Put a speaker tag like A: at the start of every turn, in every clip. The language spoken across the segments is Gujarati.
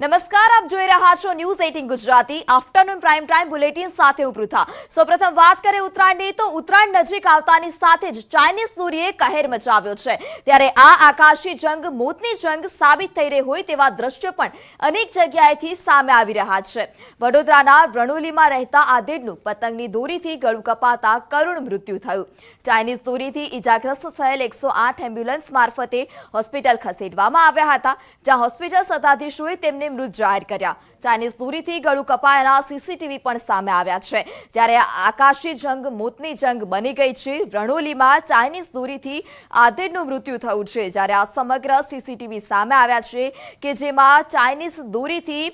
A: નમસ્કાર, આપ જોઈ રહ્યા છો news eighteen Gujarati. Afternoon prime time bulletin સાથે પૃથા. સૌપ્રથમ વાત કરીએ ઉત્તરાયણની, તો ઉત્તરાયણ નજીક આવતાની સાથે જ ચાઇનીઝ સૂર્યએ કહેર મચાવ્યો છે. ત્યારે આ આકાશી જંગ, મોતની જંગ સાબિત થઈ રહી હોય તેવા દ્રશ્યો પણ અનેક જગ્યાએથી સામે આવી રહ્યા છે. વડોદરાના રણોલીમાં રહેતા આદેડનું પતંગની દોરીથી ગળું કપાતા કરુણ મૃત્યુ થયું. ચાઇનીઝ દોરીથી ઇજાગ્રસ્ત થયેલ એકસો આઠ એમ્બ્યુલન્સ મારફતે હોસ્પિટલ ખસેડવામાં આવ્યા હતા, જ્યાં હોસ્પિટલ સત્તાધીશોએ તેમને મૃત જાહેર કર્યા. ચાઇનીઝ દૂરીથી ગળું કપાયેલા સીસીટીવી પણ સામે આવ્યા છે. જ્યારે આકાશી જંગ મોતની જંગ બની ગઈ છે, રણોલીમાં ચાઇનીઝ દૂરીથી આધેડનું મૃત્યુ થયું છે. જ્યારે આ સમગ્ર સીસીટીવી સામે આવ્યા છે કે જેમાં ચાઇનીઝ દૂરીથી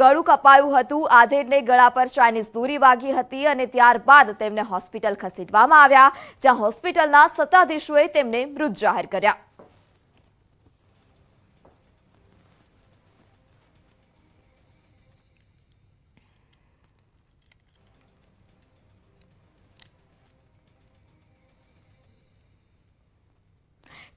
A: ગળું કપાયું હતું. આધેડને ગળા પર ચાઇનીઝ દૂરી વાગી હતી અને ત્યારબાદ તેમને હોસ્પિટલ ખસેડવામાં આવ્યા, જ્યાં હોસ્પિટલના સત્તાધીશોએ તેમને મૃત જાહેર કર્યા.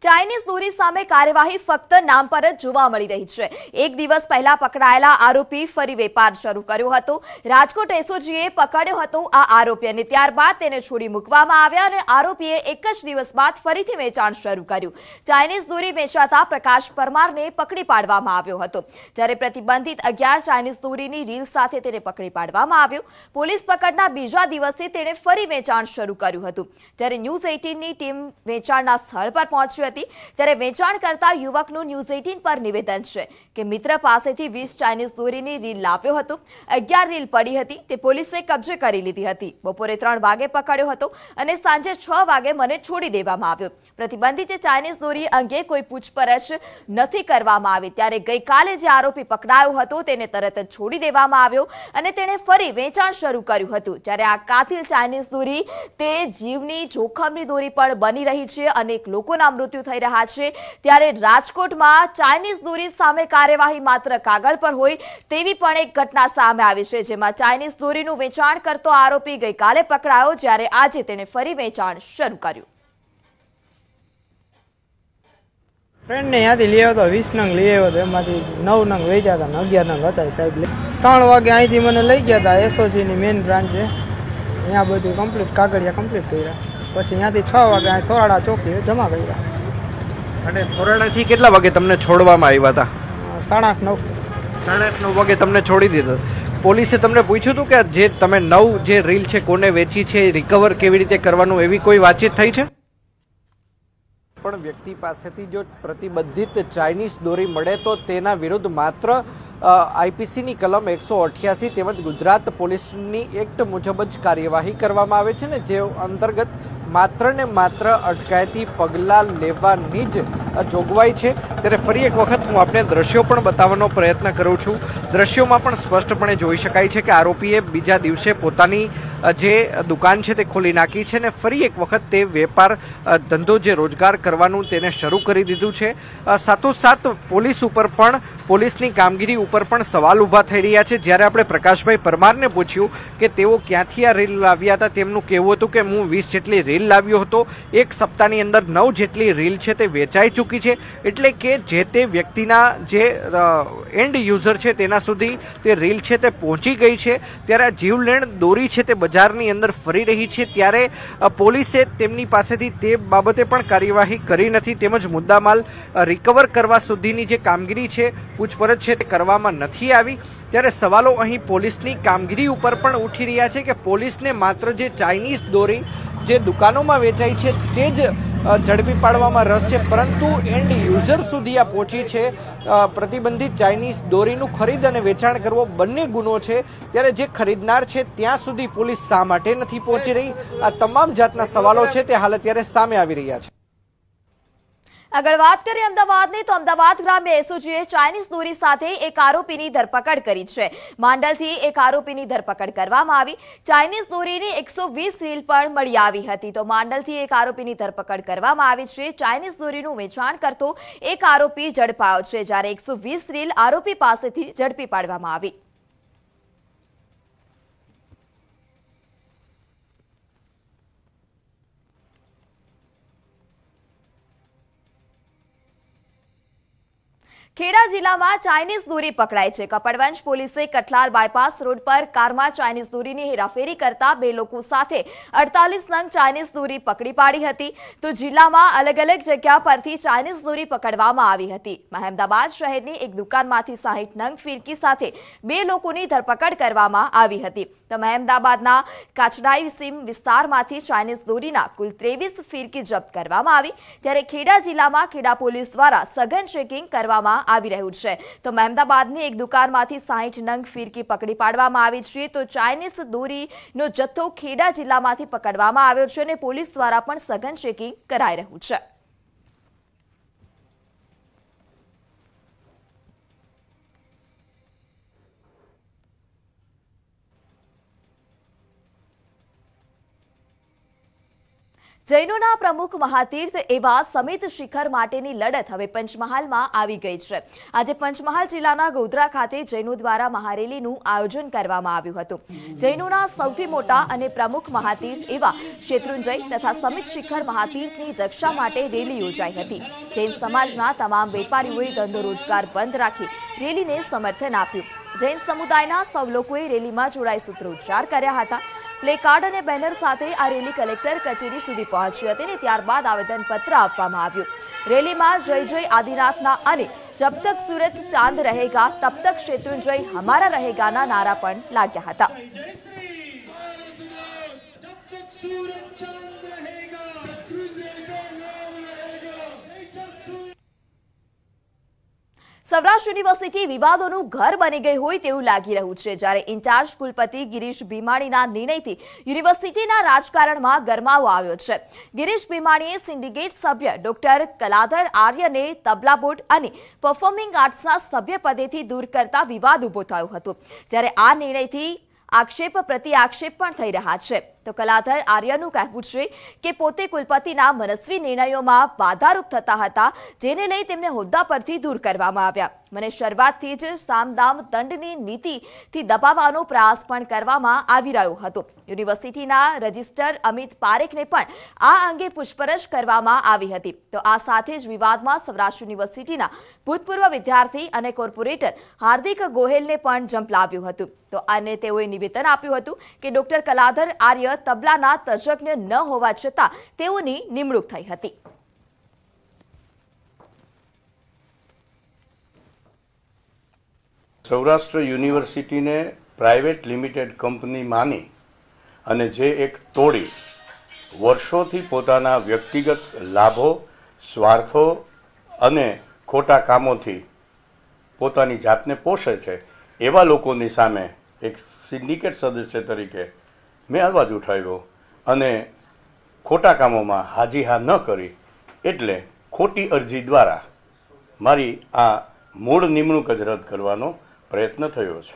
A: ચાઇનીઝ દોરી સામે કાર્યવાહી ફક્ત નામ પર જ જોવા મળી રહી છે. એક દિવસ પહેલા પકડાયેલા આરોપી ફરી વેપાર શરૂ કર્યો હતો. રાજકોટ એસઓજીએ પકડ્યો હતો આ આરોપી અને ત્યારબાદ તેને છોડી મૂકવામાં આવ્યા અને આરોપીએ એક જ દિવસ બાદ ફરીથી વેચાણ શરૂ કર્યું. ચાઇનીઝ દોરી વેચાતા પ્રકાશ પરમારને પકડી પાડવામાં આવ્યો હતો. જ્યારે પ્રતિબંધિત અગિયાર ચાઇનીઝ દોરીની રીલ સાથે તેને પકડી પાડવામાં આવ્યો. પોલીસ પકડના બીજા દિવસે તેણે ફરી વેચાણ શરૂ કર્યું હતું. જ્યારે ન્યૂઝ એઇટીનની ટીમ વેચાણના સ્થળ પર પહોંચી હતી ત્યારે વેચાણ કરતા યુવકનું ન્યૂઝ એઇટીન પર નિવેદન છે કે મિત્ર પાસેથી વીસ ચાઇનીઝ દોરીની રીલ લાવ્યો હતો. અગિયાર રીલ પડી હતી, તે પોલીસે કબજે કરી લીધી હતી. બપોરે ત્રણ વાગે પકડ્યો હતો અને સાંજે છ વાગે મને છોડી દેવામાં આવ્યો. પ્રતિબંધિત ચાઇનીઝ દોરી અંગે કોઈ પૂછપરછ નથી કરવામાં આવી. ત્યારે ગઈકાલે જે આરોપી પકડાયો હતો, તેને તરત જ છોડી દેવામાં આવ્યો અને તેણે ફરી વેચાણ શરૂ કર્યું હતું. જ્યારે આ કાતિલ ચાઇનીઝ દોરી તે જીવની જોખમની દોરી પણ બની રહી છે. અનેક લોકોના મૃત્યુ થઈ રહ્યા છે. ત્યારે રાજકોટમાં ચાઇનીઝ દોરી સામે કાર્યવાહી માત્ર કાગળ પર હોય તેવી પણ એક ઘટના સામે આવી છે, જેમાં ચાઇનીઝ દોરીનું વેચાણ કરતો આરોપી ગઈકાલે પકડાયો, જ્યારે આજે તેને ફરી વેચાણ શરૂ કર્યું.
B: ફ્રેન્ડને ત્યાંથી લઈ આવ્યો હતો વીસ નંગ લઈ આવ્યો હતો એમાંથી નવ નંગ વેચ્યા હતા ને અગિયાર નંગ હતા સાહેબ. ત્રણ વાગે અહીંથી મને લઈ ગયા હતા એસઓજીની મેઇન બ્રાન્ચ છે અહીંયા બધું કમ્પ્લીટ કાગળિયા કમ્પ્લીટ કર્યા. પછી અહીંયાથી છ વાગે અહીં થોરાડા ચોકી જમા કર્યા.
C: અને થોરાડાથી કેટલા વાગે તમને છોડવામાં આવ્યા હતા?
B: સાડા આઠ નવ.
C: સાડા આઠ નવ વાગે તમને છોડી દીધો. પોલીસે તમને પૂછ્યું હતું કે જે તમે નવ જે રીલ છે કોને વેચી છે રિકવર કેવી રીતે કરવાનું એવી કોઈ વાતચીત થઈ છે? પણ વ્યક્તિ પાસેથી જો પ્રતિબંધિત ચાઇનીઝ દોરી મળે તો તેના વિરુદ્ધ માત્ર આઈપીસીની કલમ એકસો અઠ્યાસી તેમજ ગુજરાત પોલીસની એક્ટ મુજબ જ કાર્યવાહી કરવામાં આવે છે ને જે અંતર્ગત માત્ર ને માત્ર અટકાયતી પગલાં લેવાની જ જોગવાઈ છે. ત્યારે ફરી એક વખત હું આપને દ્રશ્યો પણ બતાવવાનો પ્રયત્ન કરું છું. દ્રશ્યોમાં પણ સ્પષ્ટપણે જોઈ શકાય છે કે આરોપીએ બીજા દિવસે પોતાની જે દુકાન છે તે ખોલી નાખી છે ને ફરી એક વખત તે વેપાર ધંધો જે રોજગાર કરવાનું તેને શરૂ કરી દીધું છે. સાથોસાથ પોલીસ ઉપર પણ પોલીસની કામગીરી ઉપર પણ સવાલ ઊભા થઈ રહ્યા છે. જ્યારે આપણે પ્રકાશભાઈ પરમારને પૂછ્યું કે તેઓ ક્યાંથી આ રીલ લાવ્યા હતા, તેમનું કહેવું હતું કે હું વીસ જેટલી રીલ લાવ્યો હતો. એક સપ્તાહની અંદર નવ જેટલી રીલ છે તે વેચાઈ ચૂકી છે. એટલે કે જે તે વ્યક્તિના જે એન્ડ યુઝર છે તેના સુધી તે રીલ છે તે પહોંચી ગઈ છે. ત્યારે આ જીવલેણ દોરી છે તે બજારની અંદર ફરી રહી છે. ત્યારે પોલીસે તેમની પાસેથી તે બાબતે પણ કાર્યવાહી કરી નથી. તેમજ મુદ્દામાલ રિકવર કરવા સુધીની જે કામગીરી છે, પૂછપરછ છે તે કરવામાં નથી આવી, ત્યારે સવાલો અહીં પોલીસની કામગીરી ઉપર પણ ઉઠી રહ્યા છે કે પોલીસને માત્ર જે ચાઇનીઝ દોરી જે દુકાનોમાં વેચાય છે તે જ ઝડપી પાડવામાં રસ છે. પરંતુ એન્ડ યુઝર સુધી આ પહોંચી છે પ્રતિબંધિત ચાઇનીઝ દોરીનું ખરીદ અને વેચાણ કરવો બંને ગુનો છે. ત્યારે જે ખરીદનાર છે ત્યાં સુધી પોલીસ શા માટે નથી પહોંચી રહી? આ તમામ જાતના સવાલો છે તે હાલ અત્યારે સામે આવી રહ્યા છે.
A: આગળ વાત કરીએ અમદાવાદની, તો અમદાવાદ ગ્રામ્ય એસઓજીએ ચાઇનીઝ દોરી સાથે એક આરોપીની ધરપકડ કરી છે. માંડલથી એક આરોપીની ધરપકડ કરવામાં આવી. ચાઇનીઝ દોરીની એકસો વીસ રીલ પણ મળી આવી હતી. તો માંડલથી એક આરોપીની ધરપકડ કરવામાં આવી છે. ચાઇનીઝ દોરીનું વેચાણ કરતો એક આરોપી ઝડપાયો છે, જ્યારે એકસો વીસ રીલ આરોપી પાસેથી ઝડપી પાડવામાં આવી. ખેડા જિલ્લામાં ચાઇનીઝ દોરી પકડાઈ છે. કપડવંજ પોલીસે કઠલાલ બાયપાસ રોડ પર કારમાં ચાઇનીઝ દોરીની હેરાફેરી કરતા બે લોકો સાથે અડતાલીસ નંગ ચાઇનીઝ દોરી પકડી પાડી હતી. તો જિલ્લામાં અલગ અલગ જગ્યા પરથી ચાઇનીઝ દોરી પકડવામાં આવી હતી. મહેમદાબાદ શહેરની એક દુકાનમાંથી સાહીઠ નંગ ફિરકી સાથે બે લોકોની ધરપકડ કરવામાં આવી હતી. તો મહેમદાબાદના કાચડાઈ સીમ વિસ્તારમાંથી ચાઇનીઝ દોરીના કુલ ત્રેવીસ ફિરકી જપ્ત કરવામાં આવી. ત્યારે ખેડા જિલ્લામાં ખેડા પોલીસ દ્વારા સઘન ચેકિંગ કરવામાં આવી રહ્યું છે. તો મહેમદાબાદની એક દુકાનમાંથી સાહીઠ નંગ ફિરકી પકડી પાડવામાં આવી છે. તો ચાઇનીઝ દોરીનો જથ્થો ખેડા જિલ્લામાંથી પકડવામાં આવ્યો છે અને પોલીસ દ્વારા પણ સઘન ચેકિંગ કરાઈ રહ્યું છે. જૈનોના પ્રમુખ મહાતીર્થ એવા સમિત શિખર માટેની લડત હવે પંચમહાલમાં આવી ગઈ છે. આજે પંચમહાલ જિલ્લાના ગોધરા ખાતે જૈનો દ્વારા મહારેલીનું આયોજન કરવામાં આવ્યું હતું. જૈનોના સૌથી મોટા અને પ્રમુખ મહાતીર્થ એવા શેત્રુંજય તથા સમિત શિખર મહાતીર્થની રક્ષા માટે રેલી યોજાઈ હતી. જૈન સમાજના તમામ વેપારીઓએ ધંધો રોજગાર બંધ રાખી રેલીને સમર્થન આપ્યું. જૈન સમુદાયના સૌ લોકોએ રેલીમાં જોડાઈ સૂત્રોચ્ચાર કર્યા હતા. પ્લેકાર્ડ અને બેનર સાથે આ રેલી કલેક્ટર કચેરી સુધી પહોંચી હતી અને ત્યારબાદ આવેદનપત્ર આપવામાં આવ્યું. રેલીમાં જય જય આદિનાથના અને જબ તક સુરત ચાંદ રહેગા, તબ તક શેત્રુંજય હમારા રહેગાના નારા પણ લાગ્યા હતા. સૌરાષ્ટ્ર યુનિવર્સિટી વિવાદોનું ઘર બની ગઈ હોય તેવું લાગી રહ્યું છે. જ્યારે ઇન્ચાર્જ કુલપતિ ગિરીશ ભીમાણીના નિર્ણયથી યુનિવર્સિટીના રાજકારણમાં ગરમાવો આવ્યો છે. ગિરીશ ભીમાણીએ સિન્ડિકેટ સભ્ય ડોક્ટર કલાધર આર્યને તબલા બોર્ડ અને પરફોર્મિંગ આર્ટ્સના સભ્યપદેથી દૂર કરતા વિવાદ ઊભો થયો હતો. જ્યારે આ નિર્ણયથી આક્ષેપ પ્રતિ આક્ષેપ પણ થઈ રહ્યા છે. તો કલાધર આર્યનું કહેવું છે કે પોતે કુલપતિના મનસ્વી નિર્ણયોમાં બાધારૂપ થતા હતા, જેને લઈ તેમને હોદ્દા પરથી દૂર કરવામાં આવ્યા. મને શરૂઆતથી જ સામદામ દંડની નીતિથી દબાવવાનો પ્રયાસ પણ કરવામાં આવી રહ્યો હતો. યુનિવર્સિટીના રજિસ્ટર અમિત પારેખને પણ આ અંગે પૂછપરછ કરવામાં આવી હતી. તો આ સાથે જ વિવાદમાં સૌરાષ્ટ્ર યુનિવર્સિટીના ભૂતપૂર્વ વિદ્યાર્થી અને કોર્પોરેટર હાર્દિક ગોહેલને પણ ઝંપલાવ્યું હતું. તો અને તેઓએ નિવેદન આપ્યું હતું કે ડોક્ટર કલાધર આર્ય તબલાના તજજ્ઞ ન હોવા છતાં તેઓની નિમણૂક થઈ હતી.
D: સૌરાષ્ટ્ર યુનિવર્સિટીને પ્રાઇવેટ લિમિટેડ કંપની માની અને જે એક ટોળી વર્ષોથી પોતાના વ્યક્તિગત લાભો, સ્વાર્થો અને ખોટા કામોથી પોતાની જાતને પોષે છે, એવા લોકોની સામે એક સિન્ડિકેટ સદસ્ય તરીકે મેં અવાજ ઉઠાવ્યો અને ખોટા કામોમાં હાજી હા ન કરી એટલે ખોટી અરજી દ્વારા મારી આ મૂળ નિમણૂક જ રદ કરવાનો પ્રયત્ન થયો છે.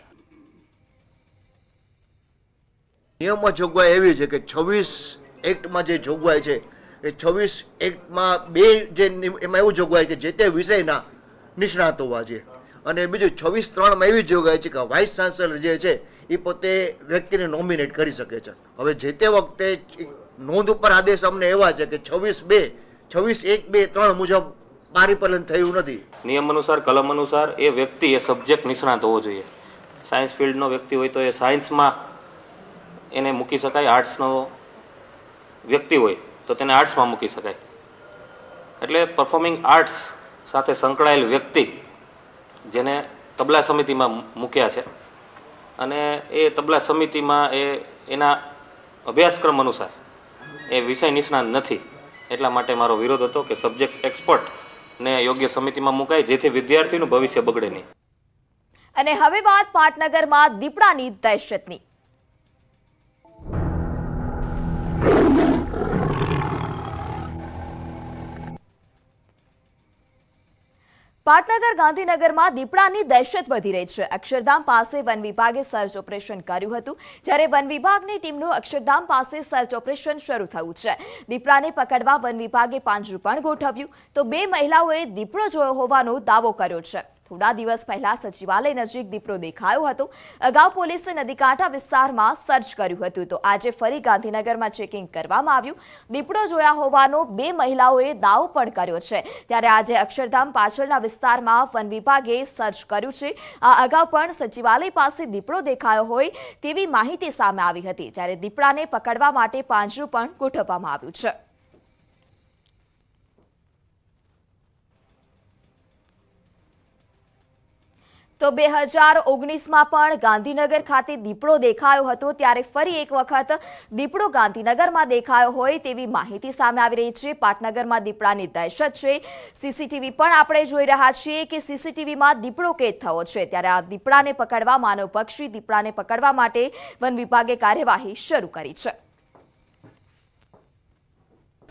E: નિયમમાં જોગવાઈ એવી છે કે છવ્વીસ એક્ટમાં જે જોગવાઈ છે, એ છવ્વીસ એક્ટમાં બે જે એમાં એવું જોગવાઈ કે જે તે વિષયના નિષ્ણાત હોવા જોઈએ. અને બીજું છવ્વીસ ત્રણમાં એવી જોગવાઈ છે કે વાઇસ ચાન્સલર જે છે એ પોતે વ્યક્તિને નોમિનેટ કરી શકે છે. હવે જે તે વખતે નોંધ ઉપર આદેશ અમને એવા છે કે છવ્વીસ બે, છવ્વીસ એક બે ત્રણ મુજબ પારિપાલન થયું નથી.
F: નિયમ અનુસાર, કલમ અનુસાર એ વ્યક્તિ, એ સબ્જેક્ટ નિષ્ણાત હોવો જોઈએ. સાયન્સ ફિલ્ડનો વ્યક્તિ હોય તો એ સાયન્સમાં એને મૂકી શકાય આર્ટ્સનો વ્યક્તિ હોય તો તેને આર્ટ્સમાં મૂકી શકાય. એટલે પરફોર્મિંગ આર્ટ્સ સાથે સંકળાયેલ વ્યક્તિ જેને તબલા સમિતિમાં મૂક્યા છે અને એ તબલા સમિતિમાં એ એના અભ્યાસક્રમ અનુસાર એ વિષય નિષ્ણાંત નથી. એટલા માટે મારો વિરોધ હતો કે સબ્જેક્ટ એક્સપર્ટ ને યોગ્ય સમિતિમાં મુકાય, જેથી વિદ્યાર્થીનું ભવિષ્ય બગડે નહીં.
A: અને હવે વાત પાટનગરમાં દીપડાની દહેશતની. પાટનગર ગાંધીનગરમાં દીપડાની દહેશત વધી રહી છે. અક્ષરધામ પાસે વન વિભાગે સર્ચ ઓપરેશન કર્યું હતું, જ્યારે વન વિભાગની ટીમનું અક્ષરધામ પાસે સર્ચ ઓપરેશન શરૂ થયું છે. દીપડાને પકડવા વન વિભાગે પાંજરું પણ ગોઠવ્યું, તો બે મહિલાઓએ દીપડો જોયો હોવાનો દાવો કર્યો છે. થોડા દિવસ પહેલા સચિવાલય નજીક દીપડો દેખાયો હતો. અગાઉ પોલીસે નદીકાંઠા વિસ્તારમાં સર્ચ કર્યું હતું તો આજે ફરી ગાંધીનગરમાં ચેકિંગ કરવામાં આવ્યું. દીપડો જોયા હોવાનો બે મહિલાઓએ દાવો પણ કર્યો છે. ત્યારે આજે અક્ષરધામ પાછળના વિસ્તારમાં વન વિભાગે સર્ચ કર્યું છે. આ અગાઉ પણ સચિવાલય પાસે દીપડો દેખાયો હોય તેવી માહિતી સામે આવી હતી, જ્યારે દીપડાને પકડવા માટે પાંજરું પણ ગોઠવવામાં આવ્યું છે. તો બે હજાર ઓગણીસમાં પણ ગાંધીનગર ખાતે દીપડો દેખાયો હતો, ત્યારે ફરી એક વખત દીપડો ગાંધીનગરમાં દેખાયો હોય તેવી માહિતી સામે આવી રહી છે. પાટનગરમાં દીપડાની દહેશત છે. સીસીટીવી પણ આપણે જોઈ રહ્યા છીએ કે સીસીટીવીમાં દીપડો કેદ થયો છે. ત્યારે આ દીપડાને પકડવા, માનવ પક્ષી દીપડાને પકડવા માટે વન વિભાગે કાર્યવાહી શરૂ કરી છે.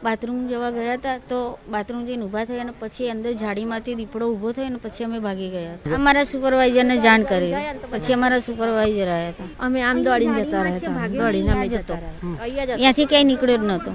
G: બાથરૂમ જવા ગયા હતા તો બાથરૂમ જઈને ઊભા થયા અને પછી અંદર જાડીમાંથી દીપડો ઊભો થયો અને પછી અમે ભાગી ગયા હતા. અમારા સુપરવાઇઝરને જાણ કરી પછી અમારા સુપરવાઇઝર આવ્યા હતા.
H: અમે આમ દોડીને જતા રહ્યા હતા. દોડીને અમે જતો.
G: ત્યાંથી ક્યાંય નીકળ્યો જ નહોતો.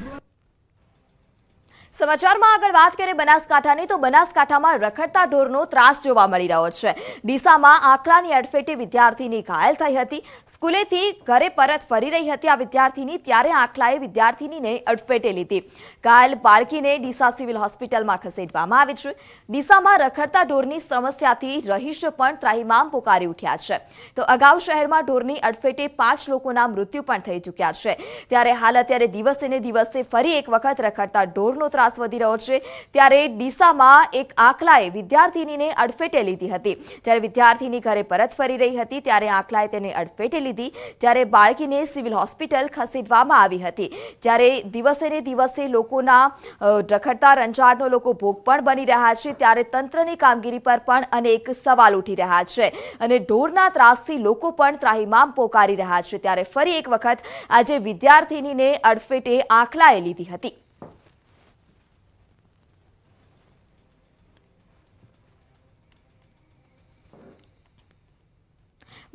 A: સમાચારમાં આગળ વાત કરીએ બનાસકાંઠાની, તો બનાસકાંઠામાં રખડતા ઢોરનો ત્રાસ જોવા મળી રહ્યો છે. ડીસામાં આંકલાની અડફેટે વિદ્યાર્થીની ઘાયલ થઈ હતી. સ્કૂલેથી ઘરે પરત ફરી રહી હતી આ વિદ્યાર્થીની, ત્યારે આંકલાએ વિદ્યાર્થીનીને અડફેટે લીધી. ઘાયલ બાળકીને ડીસા સિવિલ હોસ્પિટલમાં ખસેડવામાં આવી છે. ડીસામાં રખડતા ઢોરની સમસ્યાથી રહીશો પણ ત્રાહિમામ પોકારી ઉઠ્યા છે. તો અગાઉ શહેરમાં ઢોરની અડફેટે પાંચ લોકોના મૃત્યુ પણ થઈ ચૂક્યા છે. ત્યારે હાલ અત્યારે દિવસે ને દિવસે ફરી એક વખત રખડતા ઢોરનો ત્રાસ વધી રહ્યો છે, ત્યારે ડીસામાં એક આંકલાએ વિદ્યાર્થીનીને અડફેટે લીધી હતી. જ્યારે વિદ્યાર્થીની ઘરે પરત ફરી રહી હતી, ત્યારે આંકલાએ તેને અડફેટે લીધી. જ્યારે બાળકીને સિવિલ હોસ્પિટલ ખસેડવામાં આવી હતી. જ્યારે દિવસે ને દિવસે લોકોના રખડતા રંજાડનો લોકો ભોગ પણ બની રહ્યા છે, ત્યારે તંત્રની કામગીરી પર પણ અનેક સવાલ ઉઠી રહ્યા છે. અને ઢોરના ત્રાસથી લોકો પણ ત્રાહિમામ પોકારી રહ્યા છે. ત્યારે ફરી એક વખત આજે વિદ્યાર્થીનીને અડફેટે આંખલાએ લીધી હતી.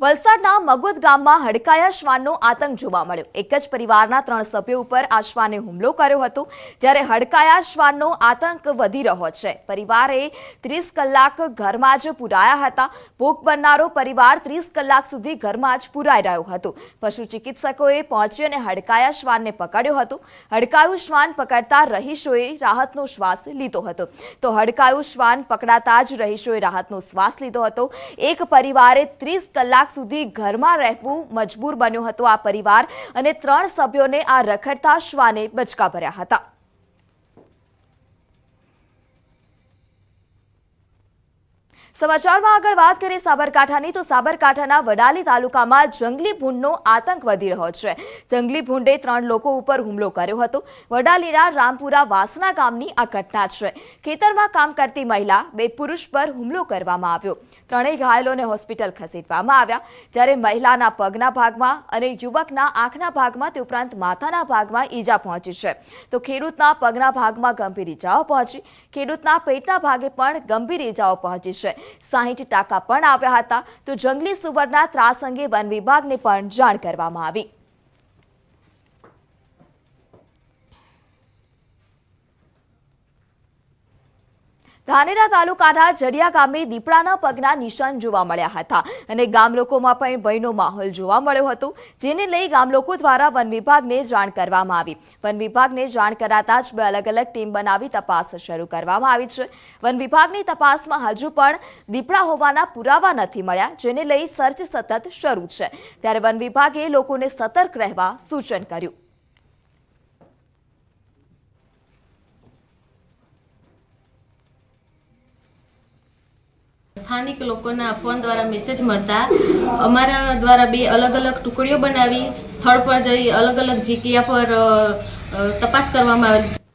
A: વલસાડના મગોદ ગામમાં હડકાયા શ્વાનનો આતંક જોવા મળ્યો. એક જ પરિવારના ત્રણ સભ્યો ઉપર આ શ્વાને હુમલો કર્યો હતો, જ્યારે હડકાયા શ્વાનનો આતંક વધી રહ્યો છે. પરિવારે ત્રીસ કલાક ઘરમાં જ પુરાયા હતા. ભોગ બનનારો પરિવાર ત્રીસ કલાક સુધી ઘરમાં જ પુરાઈ રહ્યો હતો. પશુ ચિકિત્સકોએ પહોંચી અને હડકાયા શ્વાનને પકડ્યો હતો. હડકાયું શ્વાન પકડતા રહીશોએ રાહતનો શ્વાસ લીધો હતો. તો હડકાયું શ્વાન પકડાતા જ રહીશોએ રાહતનો શ્વાસ લીધો હતો. એક પરિવારે ત્રીસ કલાક સુધી ઘરમાં રહેવું મજબૂર બન્યો હતો આ પરિવાર અને ત્રણ સભ્યોને આ રખડતા શ્વાને બચકા ભર્યા હતા. સમાચારમાં આગળ વાત કરીએ સાબરકાંઠાની, તો સાબરકાંઠાના વડાલી તાલુકામાં જંગલી ભૂંડનો આતંક વધી રહ્યો છે. જંગલી ભૂંડે ત્રણ લોકો ઉપર હુમલો કર્યો હતો. વડાલીના રામપુરા વાસણા ગામની આ ઘટના છે. ખેતરમાં કામ કરતી મહિલા બે પુરુષ પર હુમલો કરવામાં આવ્યો. ત્રણેય ઘાયલોને હોસ્પિટલ ખસેડવામાં આવ્યા. જ્યારે મહિલાના પગના ભાગમાં અને યુવકના આંખના ભાગમાં તે ઉપરાંત માથાના ભાગમાં ઈજા પહોંચી છે. તો ખેડૂતના પગના ભાગમાં ગંભીર ઈજાઓ પહોંચી. ખેડૂતના પેટના ભાગે પણ ગંભીર ઈજાઓ પહોંચી છે. સાહીઠ ટાંકા પણ આવ્યા હતા. તો જંગલી સુવરના ત્રાસ અંગે વન વિભાગને પણ જાણ કરવામાં આવી. ધાનેરા તાલુકાના જડિયા ગામે દીપડાના પગના નિશાન જોવા મળ્યા હતા અને ગામ લોકોમાં પણ ભયનો માહોલ જોવા મળ્યો હતો, જેને લઈ ગામ લોકો દ્વારા વન વિભાગને જાણ કરવામાં આવી. વન વિભાગને જાણ કરાતા જ બે અલગ અલગ ટીમ બનાવી તપાસ શરૂ કરવામાં આવી છે. વન વિભાગની તપાસમાં હજુ પણ દીપડા હોવાના પુરાવા નથી મળ્યા, જેને લઈ સર્ચ સતત શરૂ છે. ત્યારે વન વિભાગે લોકોને સતર્ક રહેવા સૂચન કર્યું.
H: સ્થાનિક લોકોના ફોન દ્વારા મેસેજ મળતા અમારા દ્વારા બે અલગ અલગ ટુકડીઓ બનાવી સ્થળ પર જઈ અલગ અલગ જગ્યા પર તપાસ કરવામાં આવેલી છે.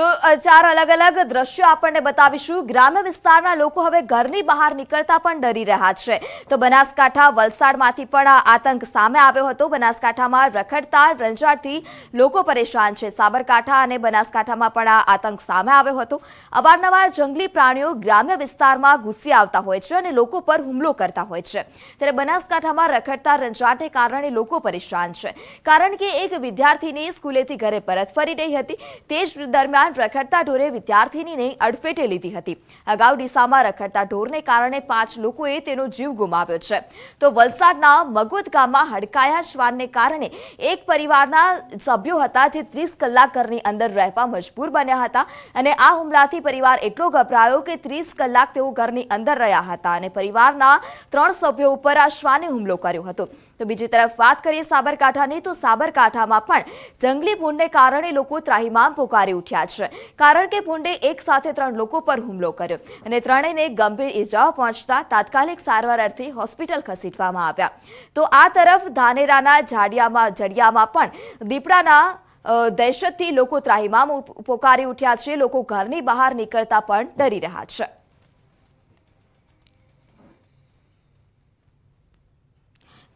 A: તો ચાર અલગ અલગ દ્રશ્યો આપણને બતાવીશું. ગ્રામ્ય વિસ્તારના લોકો હવે ઘરની બહાર નીકળતા પણ ડરી રહ્યા છે. તો, બનાસકાંઠા વલસાડમાંથી પણ આ આતંક સામે આવ્યો હતો. બનાસકાંઠામાં રખડતા રંજાડથી લોકો પરેશાન છે. સાબરકાંઠા અને બનાસકાંઠામાં પણ આ આતંક સામે આવ્યો હતો. અવારનવાર જંગલી પ્રાણીઓ ગ્રામ્ય વિસ્તારમાં ઘૂસી આવતા હોય છે અને લોકો પર હુમલો કરતા હોય છે. ત્યારે બનાસકાંઠામાં રખડતા રંજાડને કારણે લોકો પરેશાન છે. કારણ કે એક વિદ્યાર્થીની સ્કૂલેથી ઘરે પરત ફરી રહી હતી. તે જ દરમિયાન દરમિયાન રખડતા ઢોરે વિદ્યાર્થીનીને અડફેટે લીધી હતી. અગાઉ ડીસામાં રખડતા ઢોરને કારણે પાંચ લોકોએ તેનો જીવ ગુમાવ્યો છે. તો વલસાડના મગવત ગામમાં હડકાયા શ્વાનને કારણે એક પરિવારના સભ્યો હતા જે ત્રીસ કલાક ઘરની અંદર રહેવા મજબૂર બન્યા હતા અને આ હુમલાથી પરિવાર એટલો ગભરાયો કે ત્રીસ કલાક તેઓ ઘરની અંદર રહ્યા હતા અને પરિવારના ત્રણ સભ્યો ઉપર આ શ્વાને હુમલો કર્યો હતો. તો બીજી તરફ વાત કરીએ સાબરકાંઠાની, તો સાબરકાંઠામાં પણ જંગલી ભૂંડને કારણે લોકો ત્રાહિમામ પોકારી ઉઠ્યા છે. કારણ કે ભૂંડે એક સાથે ત્રણ લોકો પર હુમલો કર્યો અને ત્રણેયને ગંભીર ઇજાઓ પહોંચતા તાત્કાલિક સારવાર અર્થે હોસ્પિટલ ખસેડવામાં આવ્યા. તો આ તરફ ધાનેરાના જાડિયામાં જડિયામાં પણ દીપડાના દહેશતથી લોકો ત્રાહિમામ પોકારી ઉઠ્યા છે. લોકો ઘરની બહાર નીકળતા પણ ડરી રહ્યા છે.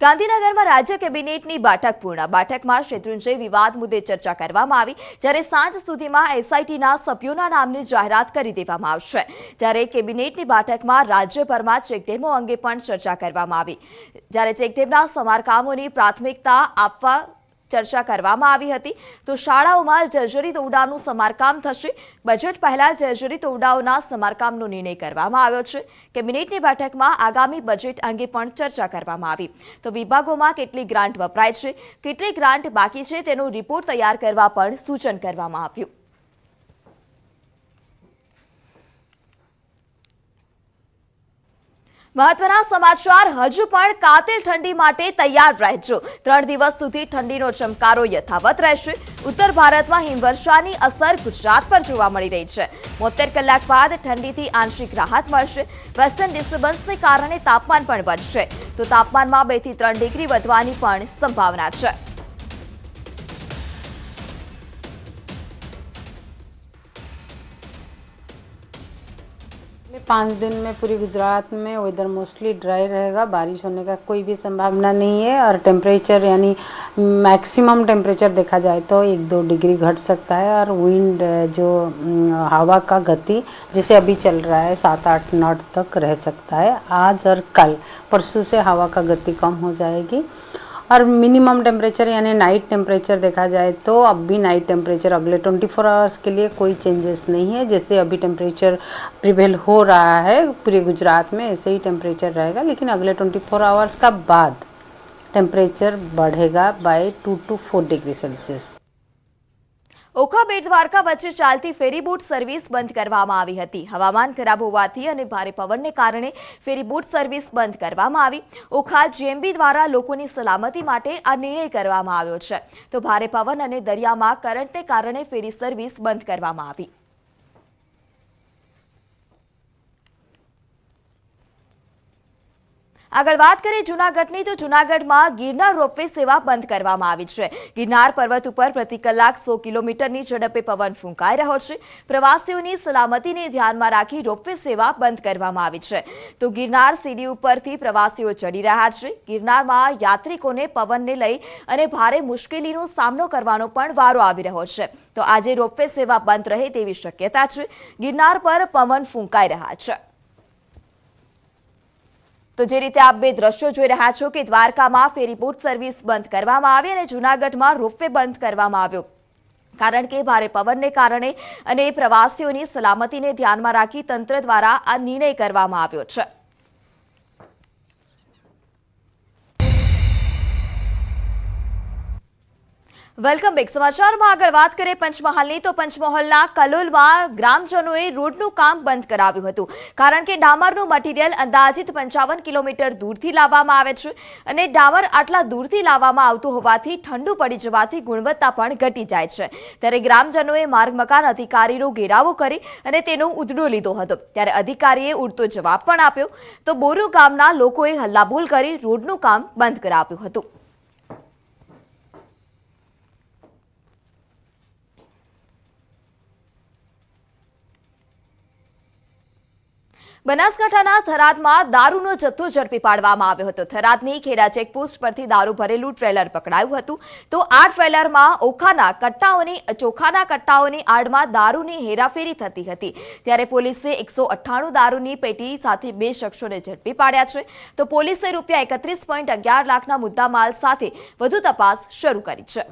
A: ગાંધીનગરમાં રાજ્ય કેબિનેટની બેઠક પૂર્ણ. બેઠકમાં શેત્રુંજય વિવાદ મુદ્દે ચર્ચા કરવામાં આવી, જ્યારે સાંજ સુધીમાં એસઆઈટીના સભ્યોના નામની જાહેરાત કરી દેવામાં આવશે. જ્યારે કેબિનેટની બેઠકમાં રાજ્યભરમાં ચેકડેમો અંગે પણ ચર્ચા કરવામાં આવી. જ્યારે ચેકડેમના સમારકામોની પ્રાથમિકતા આપવા ચર્ચા કરવામાં આવી હતી. તો શાળાઓમાં જર્જરિત ઓરડાનું સમારકામ થશે. બજેટ પહેલા જર્જરિત ઓરડાઓના સમારકામનો નિર્ણય કરવામાં આવ્યો છે. કેબિનેટની બેઠકમાં આગામી બજેટ અંગે પણ ચર્ચા કરવામાં આવી. તો વિભાગોમાં કેટલી ગ્રાન્ટ વપરાય છે, કેટલી ગ્રાન્ટ બાકી છે તેનો રિપોર્ટ તૈયાર કરવા પણ સૂચન કરવામાં આવ્યું. મહત્વના સમાચાર, હજુ પણ કાતિલ ઠંડી માટે તૈયાર રહેજો. ત્રણ દિવસ સુધી ઠંડીનો ચમકારો યથાવત રહેશે. ઉત્તર ભારતમાં હિમવર્ષાની અસર ગુજરાત પર જોવા મળી રહી છે. બોતેર કલાક બાદ ઠંડીથી આંશિક રાહત મળશે. વેસ્ટર્ન ડિસ્ટર્બન્સને કારણે તાપમાન પણ વધશે. તો તાપમાનમાં બેથી ત્રણ ડિગ્રી વધવાની પણ સંભાવના છે.
I: पाँच दिन में पूरी गुजरात में वेदर मोस्टली ड्राई रहेगा, बारिश होने का कोई भी संभावना नहीं है और टेम्परेचर यानी मैक्सिमम टेम्परेचर देखा जाए तो एक दो डिग्री घट सकता है और विंड जो हवा का गति जिसे अभी चल रहा है, सात आठ नॉट तक रह सकता है आज और कल। परसों से हवा का गति कम हो जाएगी। और मिनिमम टेम्परेचर यानी नाइट टेम्परेचर देखा जाए तो अब भी नाइट टेम्परेचर अगले 24 फोर आवर्स के लिए कोई चेंजेस नहीं है। जैसे अभी टेम्परेचर प्रिवेल हो रहा है, पूरे गुजरात में ऐसे ही टेम्परेचर रहेगा, लेकिन अगले 24 फोर आवर्स का बाद टेम्परेचर बढ़ेगा by two to four degree Celsius
A: Okha Bet Dwarka વચ્ચે ચાલતી ફેરીબોટ સર્વિસ બંધ કરવામાં આવી હતી. હવામાન ખરાબ હોવાથી અને ભારે પવનને કારણે ફેરીબોટ સર્વિસ બંધ કરવામાં આવી. ઓખા જેએમબી દ્વારા લોકોની સલામતી માટે આ નિર્ણય કરવામાં આવ્યો છે. તો ભારે પવન અને દરિયામાં કરંટને કારણે ફેરી સર્વિસ બંધ કરવામાં આવી. આગળ વાત કરીએ જૂનાગઢની, તો જૂનાગઢમાં ગિરનાર રોપવે સેવા બંધ કરવામાં આવી છે. ગિરનાર પર્વત ઉપર પ્રતિ કલાક સો કિલોમીટરની ઝડપે પવન ફૂંકાઈ રહ્યો છે. પ્રવાસીઓની સલામતીને ધ્યાનમાં રાખી રોપવે સેવા બંધ કરવામાં આવી છે. તો ગિરનાર સીડી ઉપરથી પ્રવાસીઓ ચડી રહ્યા છે. ગિરનારમાં યાત્રિકોને પવનને લઈ અને ભારે મુશ્કેલીનો સામનો કરવાનો પણ વારો આવી રહ્યો છે. તો આજે રોપવે સેવા બંધ રહે તેવી શક્યતા છે. ગિરનાર પર પવન ફૂંકાઈ રહ્યા છે. તો જે રીતે આપ બે દ્રશ્યો જોઈ રહ્યા છો કે દ્વારકામાં ફેરીબોટ સર્વિસ બંધ કરવામાં આવી અને જૂનાગઢમાં રોપવે બંધ કરવામાં આવ્યો. કારણ કે ભારે પવનને કારણે અને પ્રવાસીઓની સલામતીને ધ્યાનમાં રાખી તંત્ર દ્વારા આ નિર્ણય કરવામાં આવ્યો છે. Welcome back. સમાચારમાં આગળ વાત કરીએ પંચમહાલની, તો પંચમહાલના કલોલમાં ગ્રામજનોએ રોડનું કામ બંધ કરાવ્યું હતું. કારણ કે ડામરનું મટીરિયલ અંદાજિત પંચાવન કિલોમીટર દૂરથી લાવવામાં આવે છે અને ડામર આટલા દૂરથી લાવવામાં આવતું હોવાથી ઠંડુ પડી જવાથી ગુણવત્તા પણ ઘટી જાય છે. ત્યારે ગ્રામજનોએ માર્ગ મકાન અધિકારીનો ઘેરાવો કરી અને તેનો ઉધડો લીધો હતો. ત્યારે અધિકારીએ ઉડતો જવાબ પણ આપ્યો. તો બોરુ ગામના લોકોએ હલ્લાબોલ કરી રોડનું કામ બંધ કરાવ્યું હતું. બનાસકાંઠાના થરાદમાં દારૂનો જથ્થો ઝડપી પાડવામાં આવ્યો હતો. થરાદની ખેડા ચેકપોસ્ટ પરથી દારૂ ભરેલું ટ્રેલર પકડાયું હતું. તો આ ટ્રેલરમાં ઓખાના કટ્ટાઓની, ચોખાના કટ્ટાઓની આડમાં દારૂની હેરાફેરી થતી હતી. ત્યારે પોલીસે એકસો અઠ્ઠાણું દારૂની પેટી સાથે બે શખ્સોને ઝડપી પાડ્યા છે. તો પોલીસે રૂપિયા એકત્રીસ પોઈન્ટ અગિયાર લાખના મુદ્દામાલ સાથે વધુ તપાસ શરૂ કરી છે.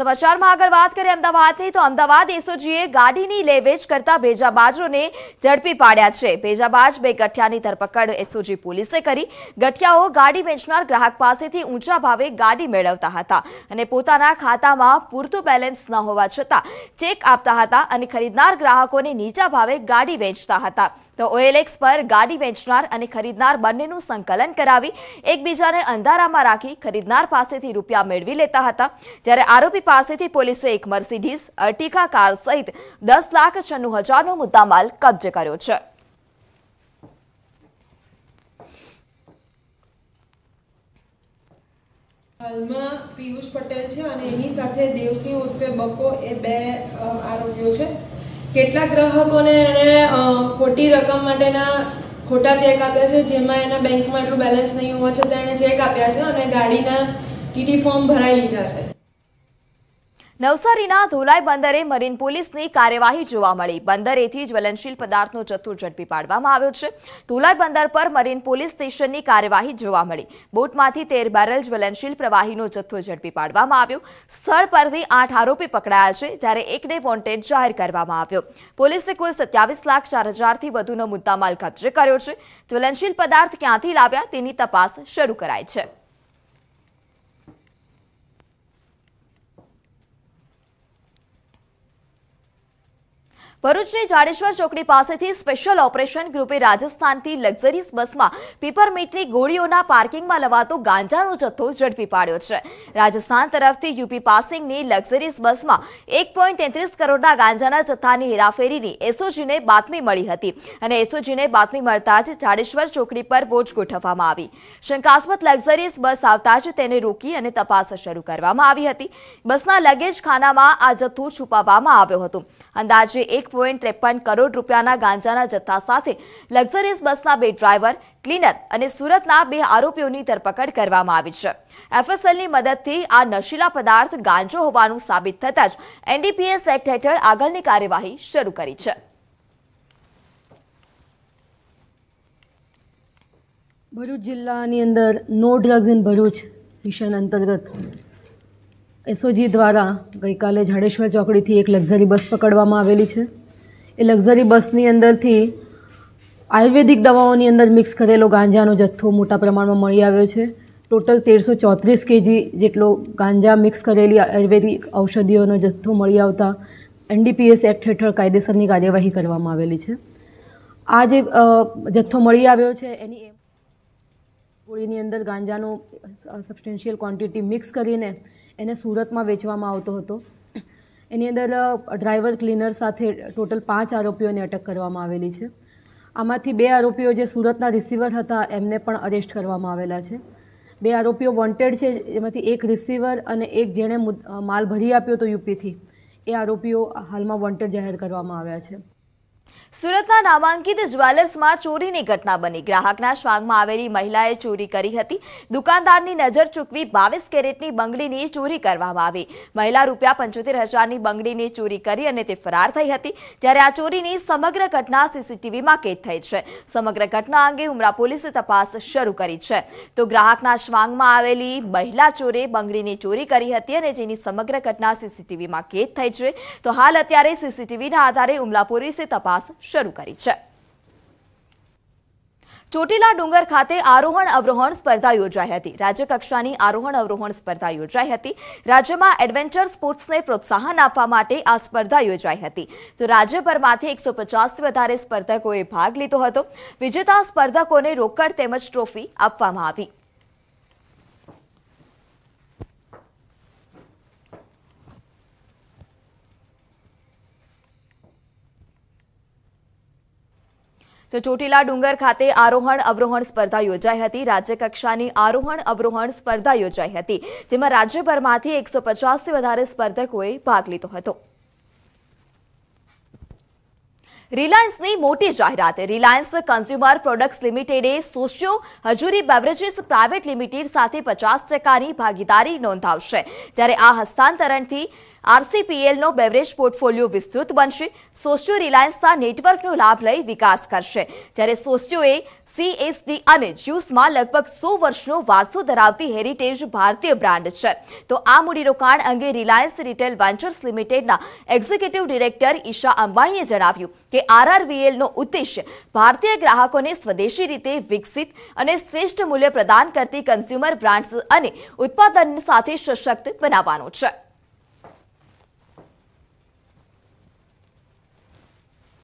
A: સમાચારમાં આગળ વાત કરીએ અમદાવાદની, તો અમદાવાદ એસઓજીએ ગાડીની લેવેચ કરતા ભેજાબાજોને ઝડપી પાડ્યા છે. ભેજાબાજ બે ગઠિયાની ધરપકડ એસઓજી પોલીસે કરી. ગઠિયાઓ ગાડી વેચનાર ગ્રાહક પાસેથી ઊંચા ભાવે ગાડી મેળવતા હતા અને પોતાના ખાતામાં પૂરતું બેલેન્સ ન હોવા છતાં ચેક આપતા હતા અને ખરીદનાર ગ્રાહકોને નીચા ભાવે ગાડી વેચતા હતા. તો ઓએલએક્સ પર ગાડી વેચનાર અને ખરીદનાર બંનેનું સંકલન કરાવી એકબીજાને અંધારામાં રાખી ખરીદનાર પાસેથી રૂપિયા મેળવી લેતા હતા. જ્યારે આરોપી પાસેથી પોલીસે એક મર્સિડીઝ, અર્ટિકા કાર સહિત દસ લાખ છન્નું હજારનો મુદ્દામાલ કબજે કર્યો છે.
J: હાલમાં પિયુષ પટેલ છે અને એની સાથે દેવસિંહ ઉર્ફે બકો એ બે આરોપીઓ છે. કેટલાક ગ્રાહકોને એણે ખોટી રકમ માટેના ખોટા ચેક આપ્યા છે, જેમાં એના બેંકમાં એટલું બેલેન્સ નહીં હોવા છતાં એણે ચેક આપ્યા છે અને ગાડીના ટીટી ફોર્મ ભરાઈ લીધા છે.
A: નવસારીના ધોલાઈ બંદરે મરીન પોલીસની કાર્યવાહી જોવા મળી. બંદરેથી જ્વલનશીલ પદાર્થનો જથ્થો ઝડપી પાડવામાં આવ્યો છે. ધોલાઈ બંદર પર મરીન પોલીસ સ્ટેશનની કાર્યવાહી જોવા મળી. બોટમાંથી તેર બેરલ જ્વલનશીલ પ્રવાહીનો જથ્થો ઝડપી પાડવામાં આવ્યો. સ્થળ પરથી આઠ આરોપી પકડાયા છે, જ્યારે એકને વોન્ટેડ જાહેર કરવામાં આવ્યો. પોલીસે કુલ સત્યાવીસ લાખ ચાર હજારથી વધુનો મુદ્દામાલ કબજે કર્યો છે. જ્વલનશીલ પદાર્થ ક્યાંથી લાવ્યા તેની તપાસ શરૂ કરાઈ છે. ભરૂચની જાડેશ્વર ચોકડી પાસેથી સ્પેશિયલ ઓપરેશન ગ્રુપે રાજસ્થાનથી લક્ઝરીસ બસમાં પીપરમીટની ગોળીઓના પાર્કિંગમાં લવાતો ગાંજાનો જથ્થો ઝડપી પાડ્યો છે. રાજસ્થાન તરફથી યુપી પાસિંગની લક્ઝરીસ બસમાં એક કરોડના ગાંજાના જથ્થાની હેરાફેરીની એસઓજીને બાતમી મળી હતી અને એસઓજીને બાતમી મળતા જ જાડેશ્વર ચોકડી પર વોચ ગોઠવવામાં આવી. શંકાસ્પદ લક્ઝરીસ બસ આવતા જ તેને રોકી અને તપાસ શરૂ કરવામાં આવી હતી. બસના લગેજ ખાનામાં આ જથ્થો છુપાવવામાં આવ્યો હતો. અંદાજે એક પોઈન્ટ ત્રેપન કરોડ રૂપિયાના ગાંજાના જથ્થા સાથે લક્ઝરીસ બસના બે ડ્રાઈવર, ક્લીનર અને સુરતના બે આરોપીઓની ધરપકડ કરવામાં આવી છે. એફએસએલની મદદથી આ નશીલા પદાર્થ ગાંજો હોવાનું સાબિત થતાં જ એનડીપીએસ એક્ટ હેઠળ આગળની કાર્યવાહી શરૂ કરી છે.
K: ભરૂચ જિલ્લાની અંદર no drugs in Bharuch mission અંતર્ગત એસઓજી દ્વારા ગઈકાલે જાડેશ્વર ચોકડીથી એક લક્ઝરી બસ પકડવામાં આવેલી છે. એ લક્ઝરી બસની અંદરથી આયુર્વેદિક દવાઓની અંદર મિક્સ કરેલો ગાંજાનો જથ્થો મોટા પ્રમાણમાં મળી આવ્યો છે. ટોટલ તેરસો ચોત્રીસ કેજી જેટલો ગાંજા મિક્સ કરેલી આયુર્વેદિક ઔષધિઓનો જથ્થો મળી આવતા એનડીપીએસ એક્ટ હેઠળ કાયદેસરની કાર્યવાહી કરવામાં આવેલી છે. આ જે જથ્થો મળી આવ્યો છે, એની ગોળીની અંદર ગાંજાનો સબસ્ટેન્શિયલ ક્વોન્ટિટી મિક્સ કરીને એને સુરતમાં વેચવામાં આવતો હતો. એની અંદર ડ્રાઈવર ક્લીનર સાથે ટોટલ પાંચ આરોપીઓને અટક કરવામાં આવેલી છે. આમાંથી બે આરોપીઓ જે સુરતના રિસીવર હતા, એમને પણ અરેસ્ટ કરવામાં આવેલા છે. બે આરોપીઓ વોન્ટેડ છે, એમાંથી એક રિસીવર અને એક જેણે માલ ભરી આપ્યો હતો યુપીથી. એ આરોપીઓ હાલમાં વોન્ટેડ જાહેર કરવામાં આવ્યા છે.
A: સુરતના નામાંકિત જ્વેલર્સમાં ચોરીની ઘટના બની. ગ્રાહકના શ્વાંગમાં આવેલી મહિલાએ ચોરી કરી હતી. દુકાનદારની નજર ચૂકવી બાવીસ કેરેટની બંગડીની ચોરી કરવામાં આવી. મહિલા રૂપિયા પંચોતેર હજારની બંગડીની ચોરી કરી અને તે ફરાર થઈ હતી, જ્યારે આ ચોરીની સમગ્ર ઘટના સીસીટીવીમાં કેદ થઈ છે. સમગ્ર ઘટના અંગે ઉમરા પોલીસે તપાસ શરૂ કરી છે. તો ગ્રાહકના શ્વાંગમાં આવેલી મહિલા ચોરે બંગડીની ચોરી કરી હતી અને જેની સમગ્ર ઘટના સીસીટીવીમાં કેદ થઈ છે. તો હાલ અત્યારે સીસીટીવીના આધારે ઉમલા પોલીસે તપાસ શરૂ કરી છે. ચોટીલા ડુંગર ખાતે આરોહણ અવરોહણ સ્પર્ધા યોજાઈ હતી. રાજ્યકક્ષાની આરોહણ અવરોહણ સ્પર્ધા યોજાઈ હતી. રાજ્યમાં એડવેન્ચર સ્પોર્ટ્સને પ્રોત્સાહન આપવા માટે આ સ્પર્ધા યોજાઈ હતી. તો રાજ્યભરમાંથી એકસો પચાસથી વધારે સ્પર્ધકોએ ભાગ લીધો હતો. વિજેતા સ્પર્ધકોને રોકડ તેમજ ટ્રોફી આપવામાં આવી. તો ચોટીલા ડુંગર ખાતે આરોહણ અવરોહણ સ્પર્ધા યોજાઈ હતી. રાજ્યકક્ષાની આરોહણ અવરોહણ સ્પર્ધા યોજાઈ હતી, જેમાં રાજ્યભરમાંથી એકસો પચાસથી વધારે સ્પર્ધકોએ ભાગ લીધો હતો. રિલાયન્સની મોટી જાહેરાત. Reliance consumer products લિમિટેડે Sosyo Hajoori beverages private limited સાથે પચાસ ટકાની ભાગીદારી નોંધાવશે. જ્યારે આ હસ્તાંતરણથી આરસીપીએલનો બેવરેજ પોર્ટફોલિયો વિસ્તૃત બનશે. સોસ્યો રિલાયન્સના નેટવર્કનો લાભ લઈ વિકાસ કરશે. જ્યારે સોસ્યોએ સીએસડી અને જ્યુસમાં લગભગ સો વર્ષનો વારસો ધરાવતી હેરિટેજ ભારતીય બ્રાન્ડ છે. તો આ મૂડીરોકાણ અંગે રિલાયન્સ રિટેલ વેન્ચર્સ લિમિટેડના એક્ઝિક્યુટિવ ડિરેક્ટર ઈશા અંબાણીએ જણાવ્યું કે આરઆરવીએલનો ઉદ્દેશ્ય ભારતીય ગ્રાહકોને સ્વદેશી રીતે વિકસિત અને શ્રેષ્ઠ મૂલ્ય પ્રદાન કરતી કન્ઝ્યુમર બ્રાન્ડ્સ અને ઉત્પાદન સાથે સશક્ત બનાવવાનો છે.